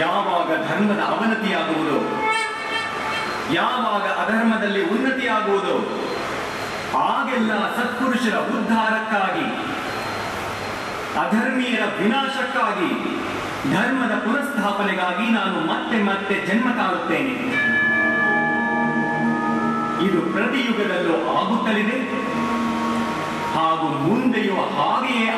ಯಾವಾಗ ಧರ್ಮದ ಅವನತಿಯಾಗುವುದು? ಯಾವಾಗ ಅಧರ್ಮದಲ್ಲಿ ಉನ್ನತಿಯಾಗುವುದು? ಆಗೆಲ್ಲ ಸತ್ಪುರುಷರ ಉದ್ಧಾರಕ್ಕಾಗಿ, ಅಧರ್ಮೀಯರ ವಿನಾಶಕ್ಕಾಗಿ, ಧರ್ಮದ ಪುನಃಸ್ಥಾಪನೆಗಾಗಿ ನಾನು ಮತ್ತೆ ಮತ್ತೆ ಜನ್ಮ ತಾಳುತ್ತೇನೆ. ಇದು ಪ್ರತಿಯುಗದಲ್ಲೂ ಆಗುತ್ತಲಿದೆ. ಹಾಗೂ ಮುಂದೆಯೂ ಹಾಗೆಯೇ